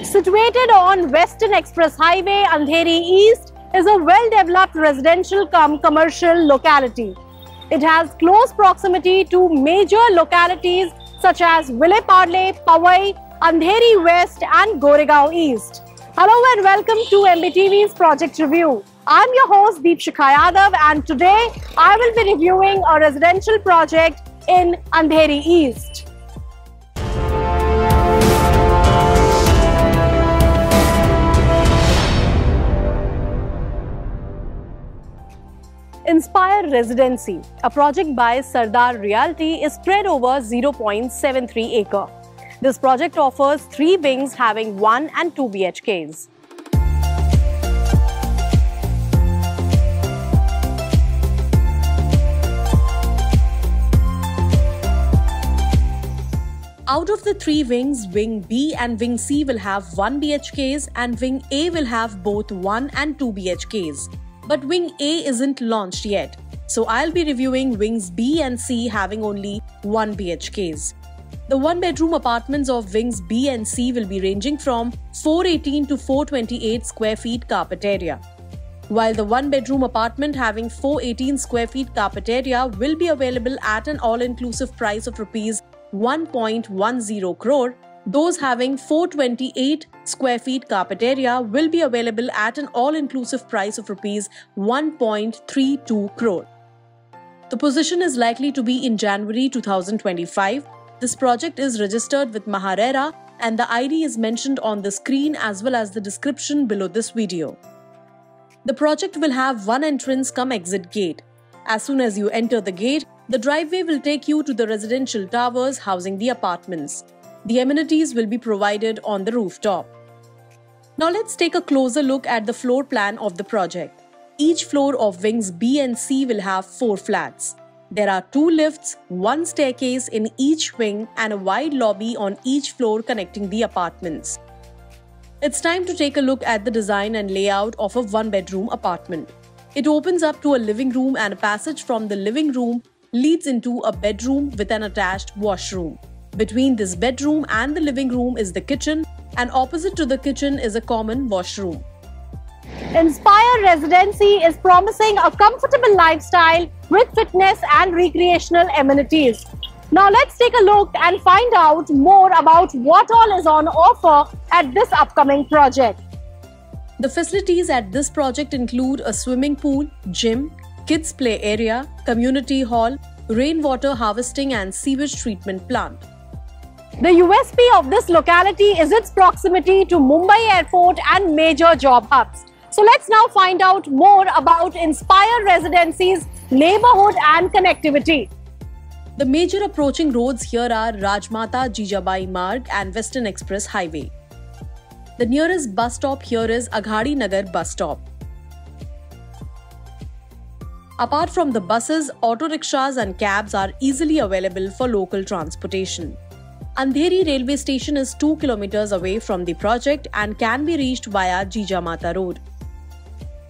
Situated on Western Express Highway, Andheri East is a well-developed residential cum commercial locality. It has close proximity to major localities such as Vile-Parle, Powai, Andheri West and Goregaon East. Hello and welcome to MBTV's Project Review. I'm your host Deepshikha Yadav and today I will be reviewing a residential project in Andheri East. Inspire Residency, a project by Sardar Realty, is spread over 0.73 acre. This project offers three wings having 1 and 2 BHKs. Out of the three wings, Wing B and Wing C will have 1 BHKs and Wing A will have both 1 and 2 BHKs but Wing A isn't launched yet. So I'll be reviewing Wings B and C having only 1 BHKs. The one bedroom apartments of Wings B and C will be ranging from 418 to 428 square feet carpet area. While the one bedroom apartment having 418 square feet carpet area will be available at an all inclusive price of rupees 1.10 crore, those having 428 square feet carpet area will be available at an all-inclusive price of rupees 1.32 crore. The position is likely to be in January 2025. This project is registered with Maharera and the ID is mentioned on the screen as well as the description below this video. The project will have one entrance come exit gate. As soon as you enter the gate, the driveway will take you to the residential towers housing the apartments. The amenities will be provided on the rooftop. Now let's take a closer look at the floor plan of the project. Each floor of wings B and C will have four flats. There are two lifts, one staircase in each wing, and a wide lobby on each floor connecting the apartments. It's time to take a look at the design and layout of a one bedroom apartment. It opens up to a living room, and a passage from the living room leads into a bedroom with an attached washroom. Between this bedroom and the living room is the kitchen, and opposite to the kitchen is a common washroom. Inspire Residency is promising a comfortable lifestyle with fitness and recreational amenities. Now let's take a look and find out more about what all is on offer at this upcoming project. The facilities at this project include a swimming pool, gym, kids play area, community hall, rainwater harvesting and sewage treatment plant. The USP of this locality is its proximity to Mumbai Airport and major job hubs. So let's now find out more about Inspire Residency's neighborhood and connectivity. The major approaching roads here are Rajmata Jijabai Marg and Western Express Highway. The nearest bus stop here is Aghadi Nagar bus stop. Apart from the buses, auto rickshaws and cabs are easily available for local transportation. Andheri railway station is 2 kilometers away from the project and can be reached via Jijamata Road.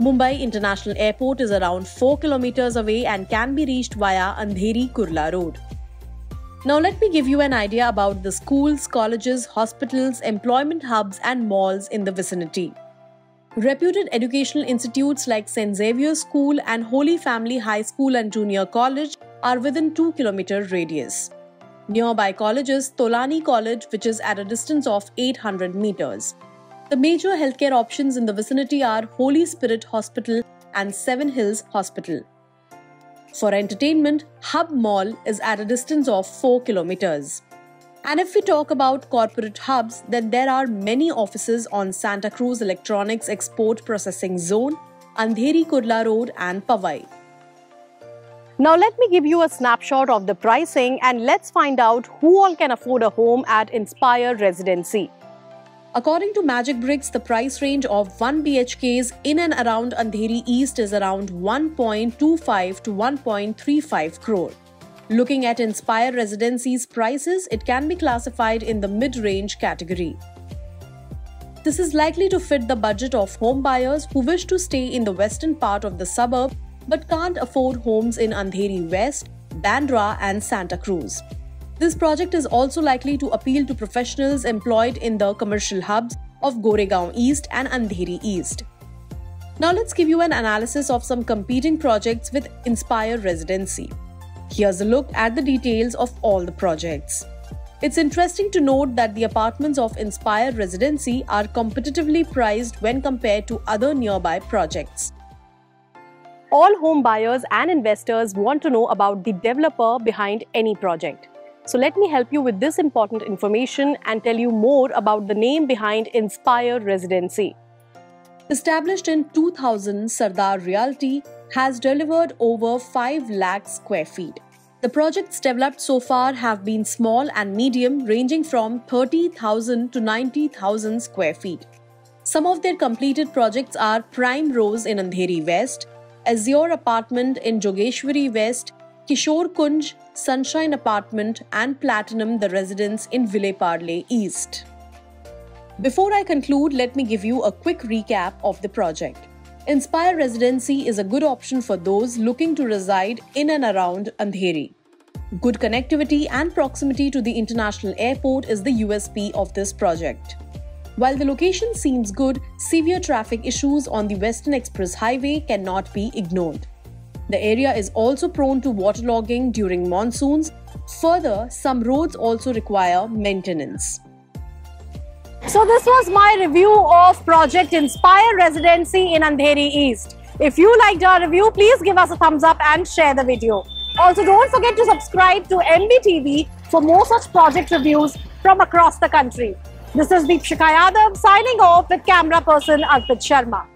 Mumbai International Airport is around 4 kilometers away and can be reached via Andheri Kurla Road. Now let me give you an idea about the schools, colleges, hospitals, employment hubs and malls in the vicinity. Reputed educational institutes like St. Xavier's School and Holy Family High School and Junior College are within 2 km radius. Nearby college is Tolani College, which is at a distance of 800 meters. The major healthcare options in the vicinity are Holy Spirit Hospital and Seven Hills Hospital. For entertainment, Hub Mall is at a distance of 4 kilometers. And if we talk about corporate hubs, then there are many offices on Santa Cruz Electronics Export Processing Zone, Andheri Kurla Road, and Powai. Now let me give you a snapshot of the pricing and let's find out who all can afford a home at Inspire Residency. According to Magic Bricks, the price range of 1 BHKs in and around Andheri East is around 1.25 to 1.35 crore. Looking at Inspire Residency's prices, it can be classified in the mid-range category. This is likely to fit the budget of home buyers who wish to stay in the western part of the suburb but can't afford homes in Andheri West, Bandra, and Santa Cruz. This project is also likely to appeal to professionals employed in the commercial hubs of Goregaon East and Andheri East. Now let's give you an analysis of some competing projects with Inspire Residency. Here's a look at the details of all the projects. It's interesting to note that the apartments of Inspire Residency are competitively priced when compared to other nearby projects. All home buyers and investors want to know about the developer behind any project. So let me help you with this important information and tell you more about the name behind Inspire Residency. Established in 2000, Sardar Realty has delivered over 5 lakh square feet. The projects developed so far have been small and medium, ranging from 30,000 to 90,000 square feet. Some of their completed projects are Prime Rose in Andheri West, Azure Apartment in Jogeshwari West, Kishore Kunj, Sunshine Apartment, and Platinum the Residence in Vile Parle East. Before I conclude, let me give you a quick recap of the project. Inspire Residency is a good option for those looking to reside in and around Andheri. Good connectivity and proximity to the international airport is the USP of this project. While the location seems good, severe traffic issues on the Western Express Highway cannot be ignored. The area is also prone to waterlogging during monsoons. Further, some roads also require maintenance. So this was my review of Project Inspire Residency in Andheri East. If you liked our review, please give us a thumbs up and share the video. Also, don't forget to subscribe to MBTV for more such project reviews from across the country. This is Deepshikha Yadav signing off with camera person Arpit Sharma.